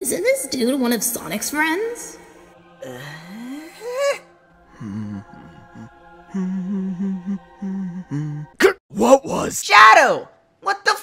Isn't this dude one of Sonic's friends? What was? Shadow! What the?